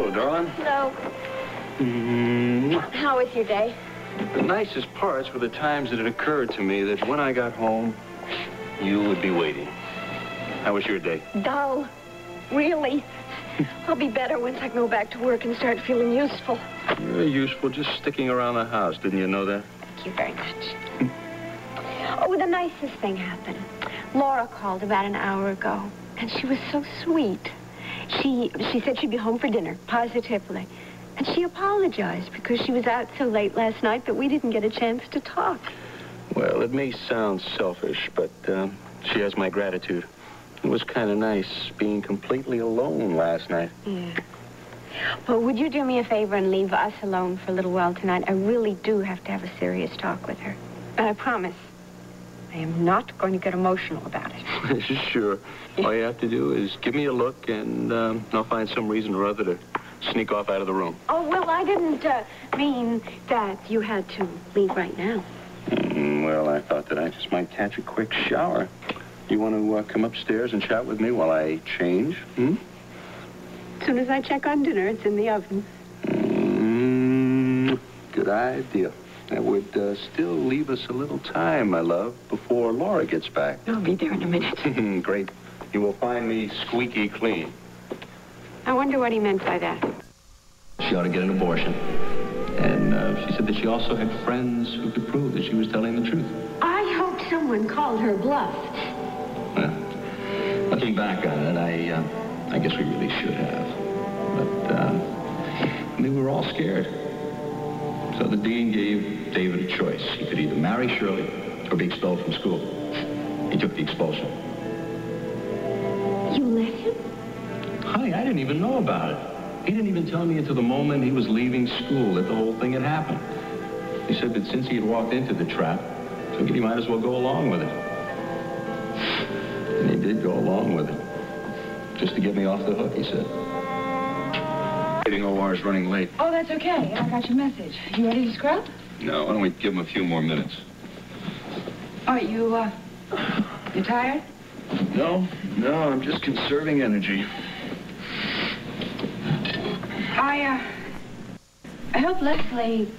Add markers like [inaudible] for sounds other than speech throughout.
Hello, darling. Hello. Mm, How was your day? the nicest parts were the times that it occurred to me that when I got home, you would be waiting. How was your day? Dull. Really. I'll be better once I go back to work and start feeling useful. You're useful just sticking around the house. Didn't you know that? Thank you very much. oh, the nicest thing happened. Laura called about an hour ago, and she was so sweet. She she said she'd be home for dinner, positively. And she apologized because she was out so late last night that we didn't get a chance to talk. Well, it may sound selfish, but um, she has my gratitude. It was kind of nice being completely alone last night. Yeah. Well, would you do me a favor and leave us alone for a little while tonight? I really do have to have a serious talk with her. And I promise, I am not going to get emotional about it. [laughs] sure. All you have to do is give me a look, and um, I'll find some reason or other to sneak off out of the room. Oh, well, I didn't uh, mean that you had to leave right now. Mm, well, I thought that I just might catch a quick shower. You want to uh, come upstairs and chat with me while I change? Hmm? As soon as I check on dinner, it's in the oven. Mm, good idea. That would uh, still leave us a little time, my love, before Laura gets back. I'll be there in a minute. [laughs] Great. You will find me squeaky clean. I wonder what he meant by that. She ought to get an abortion. And uh, she said that she also had friends who could prove that she was telling the truth. I hope someone called her bluff. Well, looking back on it, I, uh, I guess we really should have. But, uh, I mean, we were all scared. So the dean gave David a choice. He could either marry Shirley or be expelled from school. He took the expulsion. You let him? Honey, I didn't even know about it. He didn't even tell me until the moment he was leaving school that the whole thing had happened. He said that since he had walked into the trap, figured he might as well go along with it. And he did go along with it. Just to get me off the hook, he said. Waiting OR's running late. Oh, that's okay. I got your message. You ready to scrub? No, why don't we give him a few more minutes? All right, you, uh, you tired? No, no, I'm just conserving energy. I, uh, I hope Leslie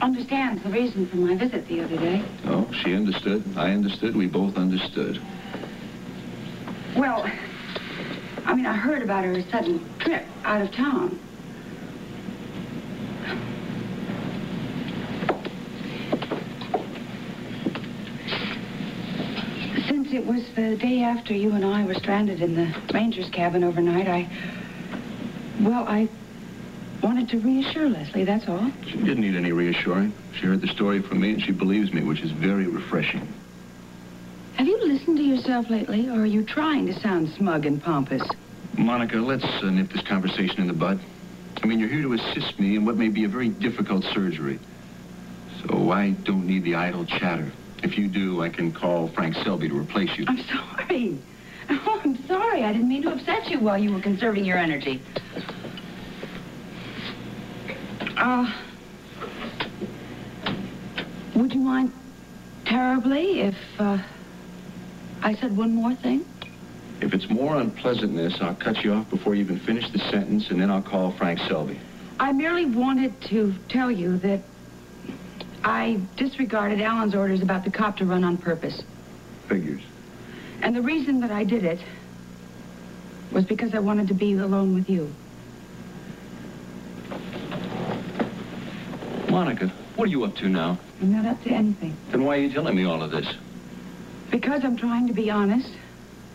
understands the reason for my visit the other day. Oh, she understood. I understood. We both understood. Well, I mean, I heard about her sudden trip out of town. Since it was the day after you and I were stranded in the ranger's cabin overnight, I... Well, I wanted to reassure Leslie, that's all. She didn't need any reassuring. She heard the story from me, and she believes me, which is very refreshing. Have you listened to yourself lately, or are you trying to sound smug and pompous? Monica, let's uh, nip this conversation in the bud. I mean, you're here to assist me in what may be a very difficult surgery. So I don't need the idle chatter. If you do, I can call Frank Selby to replace you. I'm sorry. [laughs] Oh, I'm sorry. I didn't mean to upset you while you were conserving your energy. Uh, would you mind terribly if uh, I said one more thing? If it's more unpleasantness, I'll cut you off before you even finish the sentence, and then I'll call Frank Selby. I merely wanted to tell you that I disregarded Alan's orders about the cop to run on purpose. Figures. And the reason that I did it was because I wanted to be alone with you. Monica, what are you up to now? I'm not up to anything. Then why are you telling me all of this? Because I'm trying to be honest.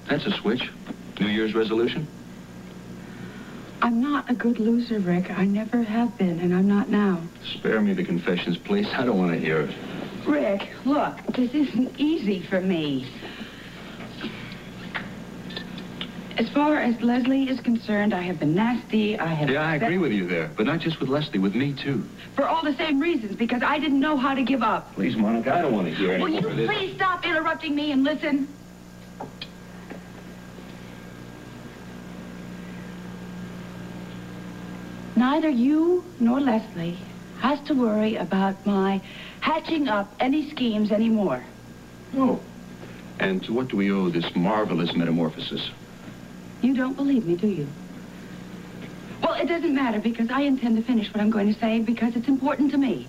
That's a switch. New Year's resolution? I'm not a good loser, Rick. I never have been, and I'm not now. Spare me the confessions, please. I don't want to hear it. Rick, look, this isn't easy for me. As far as Leslie is concerned, I have been nasty. I have... Yeah, I agree with you there. But not just with Leslie, with me, too. For all the same reasons, because I didn't know how to give up. Please, Monica, I don't want to hear any Will you please stop interrupting me and listen? Neither you nor Leslie has to worry about my hatching up any schemes anymore. Oh. And to what do we owe this marvelous metamorphosis? You don't believe me, do you? Well, it doesn't matter because I intend to finish what I'm going to say because it's important to me.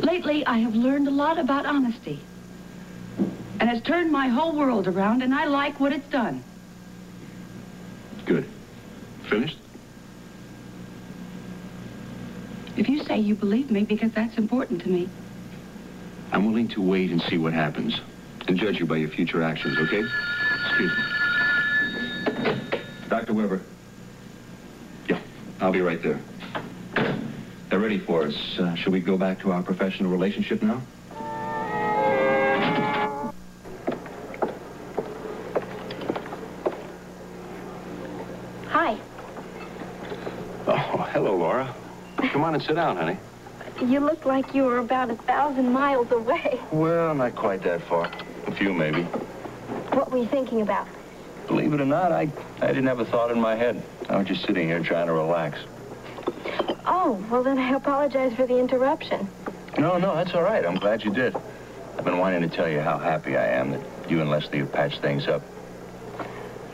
Lately, I have learned a lot about honesty. And it's turned my whole world around, and I like what it's done. Good. Finished? If you say you believe me, because that's important to me. I'm willing to wait and see what happens. And judge you by your future actions, okay? Excuse me. Dr. Webber. Yeah, I'll be right there. They're ready for us. Uh, shall we go back to our professional relationship now? Hi. Oh, hello, Laura. Come on and sit down, honey. You look like you were about a thousand miles away. Well, not quite that far. A few, maybe. What were you thinking about? Believe it or not, I, I didn't have a thought in my head. I was just sitting here trying to relax. Oh, well then I apologize for the interruption. No, no, that's all right. I'm glad you did. I've been wanting to tell you how happy I am that you and Leslie have patched things up.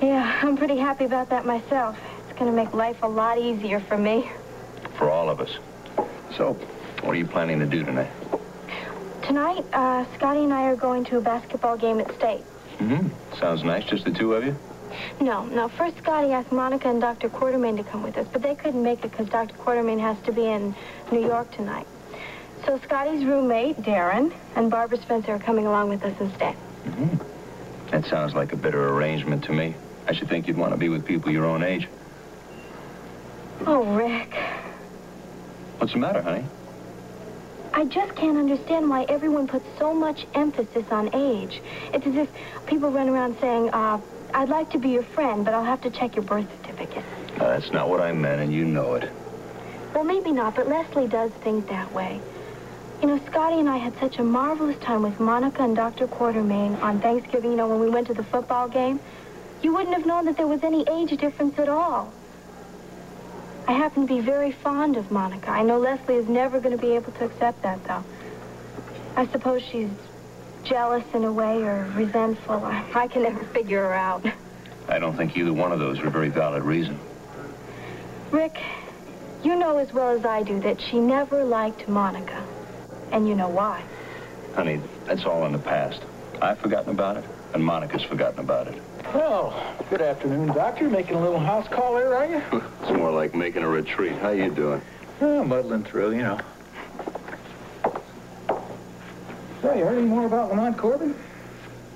Yeah, I'm pretty happy about that myself. It's going to make life a lot easier for me. For all of us. So, what are you planning to do tonight? Tonight, uh, Scotty and I are going to a basketball game at State. Mm-hmm. Sounds nice, just the two of you? No, no. First, Scotty asked Monica and Dr. Quartermaine to come with us, but they couldn't make it because Dr. Quartermaine has to be in New York tonight. So Scotty's roommate, Darren, and Barbara Spencer are coming along with us instead. Mm-hmm. That sounds like a better arrangement to me. I should think you'd want to be with people your own age. Oh, Rick. What's the matter, honey? I just can't understand why everyone puts so much emphasis on age. It's as if people run around saying, uh, I'd like to be your friend, but I'll have to check your birth certificate. No, that's not what I meant, and you know it. Well, maybe not, but Leslie does think that way. You know, Scotty and I had such a marvelous time with Monica and Dr. Quartermaine on Thanksgiving, you know, when we went to the football game. You wouldn't have known that there was any age difference at all. I happen to be very fond of Monica. I know Leslie is never going to be able to accept that, though. I suppose she's jealous in a way or resentful. I, I can never figure her out. I don't think either one of those are a very valid reason. Rick, you know as well as I do that she never liked Monica. And you know why. Honey, that's all in the past. I've forgotten about it, and Monica's forgotten about it. Well, good afternoon, Doctor. Making a little house call there, are you? [laughs] it's more like making a retreat. How you doing? Oh, muddling through, you know. Say, you heard any more about Lamont Corbin?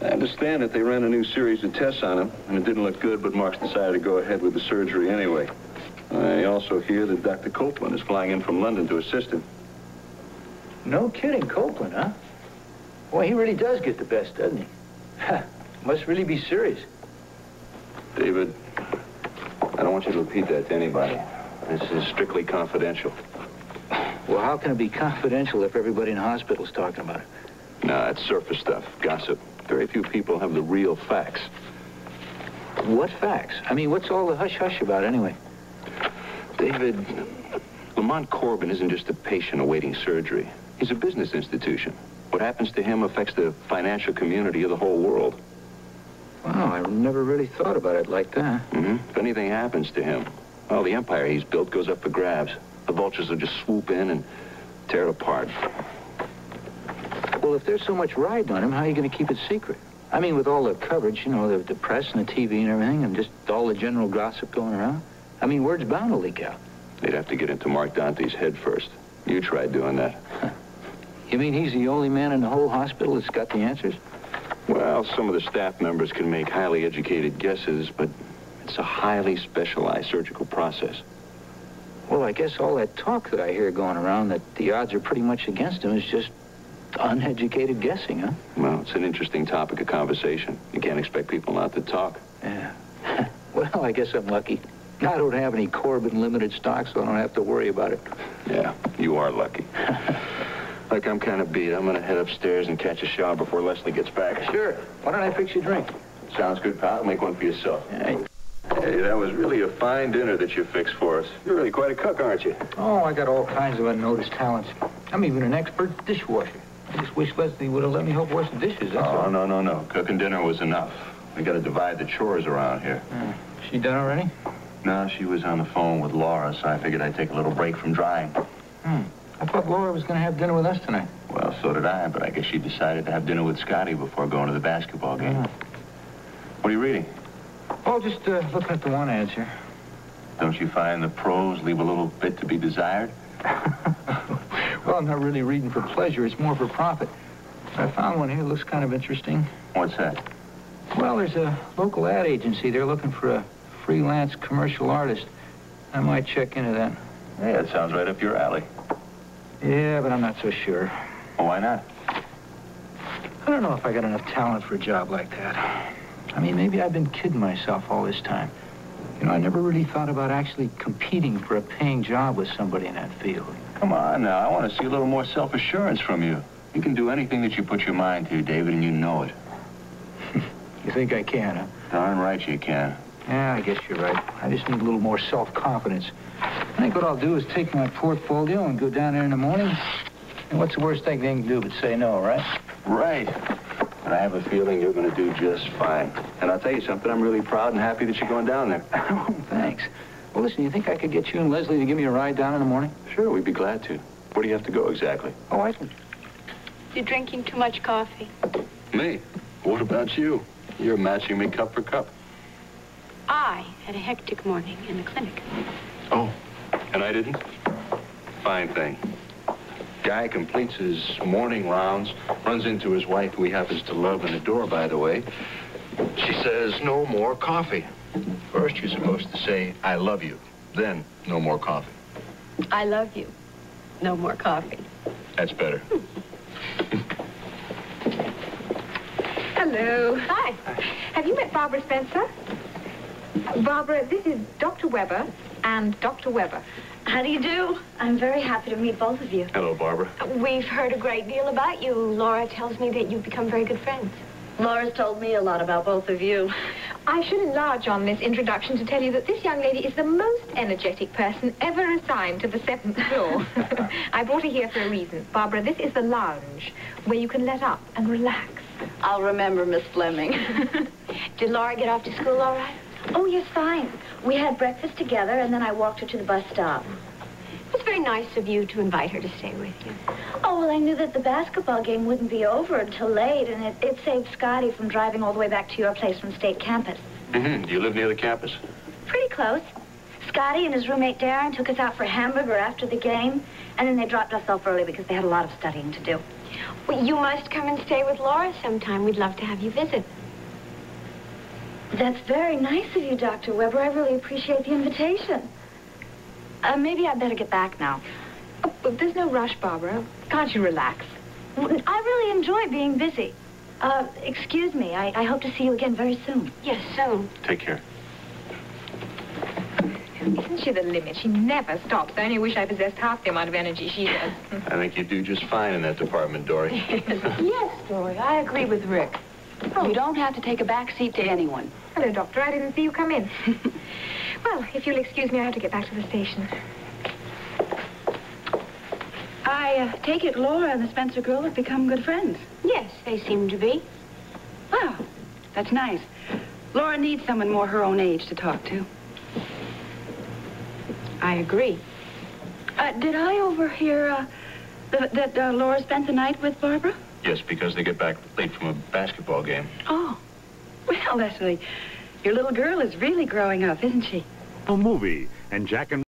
I understand that they ran a new series of tests on him, and it didn't look good, but Mark's decided to go ahead with the surgery anyway. I also hear that Dr. Copeland is flying in from London to assist him. No kidding, Copeland, huh? Boy, he really does get the best, doesn't he? [laughs] Must really be serious. David, I don't want you to repeat that to anybody. This is strictly confidential. Well, how can it be confidential if everybody in the hospital's talking about it? No, it's surface stuff, gossip. Very few people have the real facts. What facts? I mean, what's all the hush-hush about anyway? David, Lamont Corbin isn't just a patient awaiting surgery. He's a business institution. What happens to him affects the financial community of the whole world. Wow, I never really thought about it like that. Mm-hmm. If anything happens to him, well, the empire he's built goes up for grabs. The vultures will just swoop in and tear it apart. Well, if there's so much riding on him, how are you going to keep it secret? I mean, with all the coverage, you know, the, the press and the TV and everything, and just all the general gossip going around. I mean, word's bound to leak out. They'd have to get into Mark Dante's head first. You tried doing that. Huh. [laughs] You mean he's the only man in the whole hospital that's got the answers? Well, some of the staff members can make highly educated guesses, but it's a highly specialized surgical process. Well, I guess all that talk that I hear going around that the odds are pretty much against him is just uneducated guessing, huh? Well, it's an interesting topic of conversation. You can't expect people not to talk. Yeah. [laughs] well, I guess I'm lucky. I don't have any Corbin limited stock, so I don't have to worry about it. Yeah, you are lucky. [laughs] Look, I'm kind of beat. I'm going to head upstairs and catch a shower before Leslie gets back. Sure. Why don't I fix you a drink? Sounds good, pal. Make one for yourself. Hey. Hey, that was really a fine dinner that you fixed for us. You're really quite a cook, aren't you? Oh, I got all kinds of unnoticed talents. I'm even an expert dishwasher. I just wish Leslie would have let me help wash the dishes. That's oh, all. no, no, no. Cooking dinner was enough. We got to divide the chores around here. Uh, she done already? No, she was on the phone with Laura, so I figured I'd take a little break from drying. Hmm. I thought Laura was going to have dinner with us tonight. Well, so did I, but I guess she decided to have dinner with Scotty before going to the basketball game. Yeah. What are you reading? Oh, just uh, looking at the one ads here. Don't you find the prose leave a little bit to be desired? [laughs] well, I'm not really reading for pleasure. It's more for profit. I found one here that looks kind of interesting. What's that? Well, there's a local ad agency. They're looking for a freelance commercial artist. I might check into that. Yeah, it sounds right up your alley. Yeah, but I'm not so sure. Well, why not? I don't know if I got enough talent for a job like that. I mean, maybe I've been kidding myself all this time. You know, I never really thought about actually competing for a paying job with somebody in that field. Come on now, I want to see a little more self-assurance from you. You can do anything that you put your mind to, David, and you know it. [laughs] You think I can, huh? Darn right you can. Yeah, I guess you're right. I just need a little more self-confidence. I think what I'll do is take my portfolio and go down there in the morning. And what's the worst thing they can do but say no, right? Right. But I have a feeling you're going to do just fine. And I'll tell you something, I'm really proud and happy that you're going down there. oh, [laughs] thanks. Well, listen, you think I could get you and Leslie to give me a ride down in the morning? Sure, we'd be glad to. Where do you have to go exactly? Oh, I can. You're drinking too much coffee. Me? What about you? You're matching me cup for cup. I had a hectic morning in the clinic. Oh, and I didn't? Fine thing. Guy completes his morning rounds, runs into his wife, who he happens to love and adore, by the way. She says, no more coffee. First, you're supposed to say, I love you. Then, no more coffee. I love you. No more coffee. That's better. Hello. Hi. Have you met Barbara Spencer? Barbara, this is Dr. Webber and Dr. Webber. How do you do? I'm very happy to meet both of you. Hello, Barbara. We've heard a great deal about you. Laura tells me that you've become very good friends. Laura's told me a lot about both of you. I should enlarge on this introduction to tell you that this young lady is the most energetic person ever assigned to the seventh floor. [laughs] [laughs] I brought her here for a reason. Barbara, this is the lounge where you can let up and relax. I'll remember Miss Fleming. [laughs] Did Laura get off to school all right? Oh, yes, fine. We had breakfast together, and then I walked her to the bus stop. It was very nice of you to invite her to stay with you. Oh, well, I knew that the basketball game wouldn't be over until late, and it, it saved Scotty from driving all the way back to your place from state campus. Mm-hmm. Do you live near the campus? Pretty close. Scotty and his roommate Darren took us out for hamburger after the game, and then they dropped us off early because they had a lot of studying to do. Well, you must come and stay with Laura sometime. We'd love to have you visit. That's very nice of you, Dr. Webber. I really appreciate the invitation. Uh, maybe I'd better get back now. Oh, but there's no rush, Barbara. Can't you relax? I really enjoy being busy. Uh, excuse me. I, I hope to see you again very soon. Yes, soon. Take care. Isn't she the limit? She never stops. I only wish I possessed half the amount of energy she does. I think you do just fine in that department, Dory. [laughs] Yes, Dory, I agree with Rick. You don't have to take a back seat to anyone. Hello, Doctor. I didn't see you come in. [laughs] well, if you'll excuse me, I have to get back to the station. I uh, take it Laura and the Spencer girl have become good friends. Yes, they seem to be. Wow, that's nice. Laura needs someone more her own age to talk to. I agree. Uh, did I overhear uh, th- that uh, Laura spent the night with Barbara? Yes, because they get back late from a basketball game. Oh. Well, Leslie, your little girl is really growing up, isn't she? A movie, and Jack and